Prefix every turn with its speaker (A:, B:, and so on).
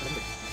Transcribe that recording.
A: கிளம்பு